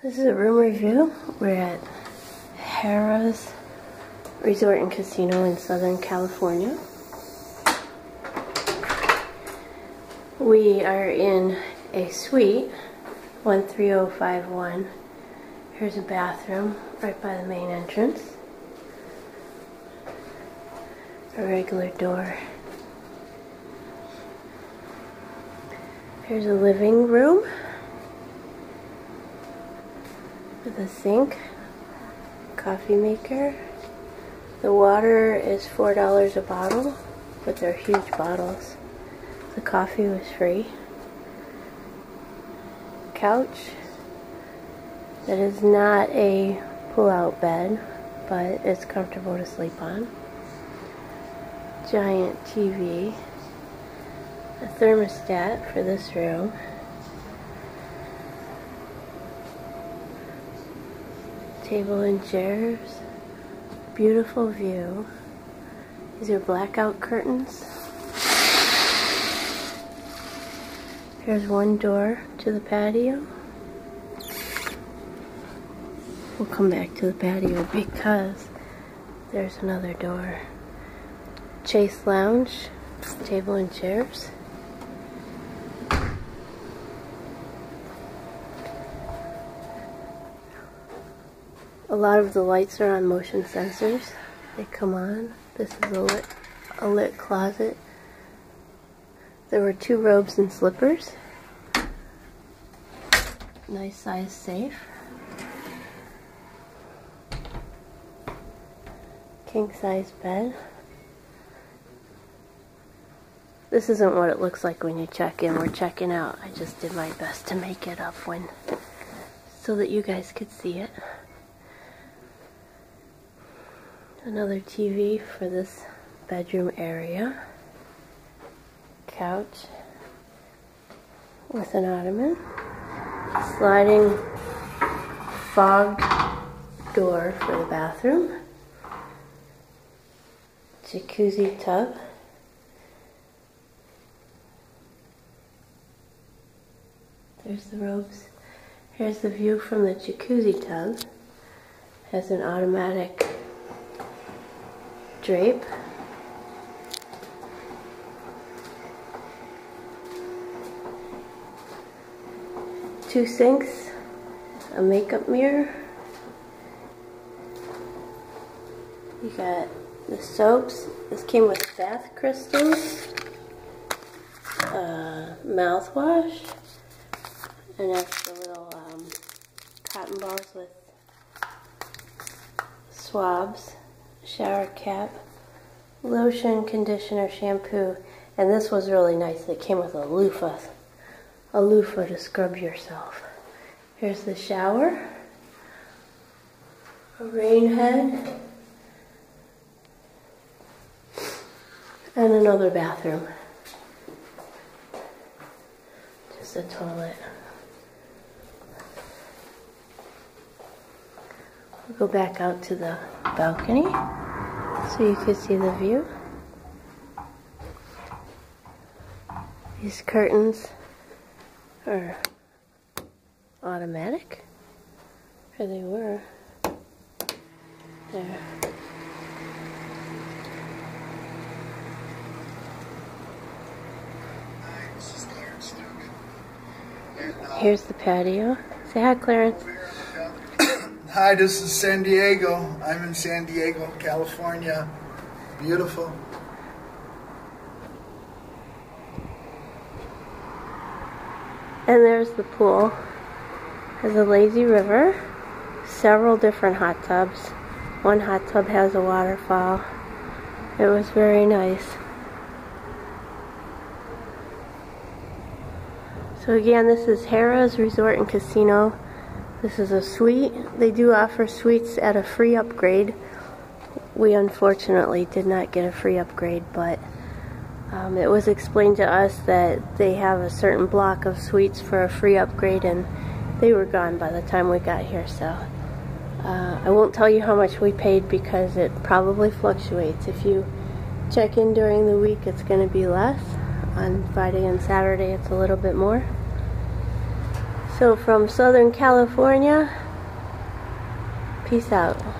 This is a room review. We're at Harrah's Resort and Casino in Southern California. We are in a suite, 13051. Here's a bathroom right by the main entrance. A regular door. Here's a living room a sink, coffee maker. The water is $4 a bottle, but they're huge bottles. The coffee was free. Couch that is not a pull-out bed, but it's comfortable to sleep on. Giant TV. A thermostat for this room. Table and chairs. Beautiful view. These are blackout curtains. There's one door to the patio. We'll come back to the patio because there's another door. Chaise Lounge, table and chairs. A lot of the lights are on motion sensors. They come on. This is a lit, a lit closet. There were two robes and slippers. Nice size safe. King size bed. This isn't what it looks like when you check in. We're checking out. I just did my best to make it up when so that you guys could see it. Another TV for this bedroom area. Couch with an ottoman. Sliding fog door for the bathroom. Jacuzzi tub. There's the robes. Here's the view from the jacuzzi tub. Has an automatic drape. Two sinks, a makeup mirror. You got the soaps. This came with bath crystals, uh, mouthwash, and extra little um, cotton balls with swabs shower cap, lotion, conditioner, shampoo, and this was really nice. It came with a loofah, a loofah to scrub yourself. Here's the shower, a rain head, and another bathroom. Just a toilet. We'll go back out to the balcony so you can see the view. These curtains are automatic, or they were. There. Here's the patio. Say hi, Clarence. Hi, this is San Diego. I'm in San Diego, California. Beautiful. And there's the pool. There's a lazy river, several different hot tubs. One hot tub has a waterfall. It was very nice. So again, this is Harrah's Resort and Casino. This is a suite. They do offer suites at a free upgrade. We unfortunately did not get a free upgrade, but um, it was explained to us that they have a certain block of suites for a free upgrade and they were gone by the time we got here, so uh, I won't tell you how much we paid because it probably fluctuates. If you check in during the week, it's going to be less. On Friday and Saturday, it's a little bit more. So from Southern California, peace out.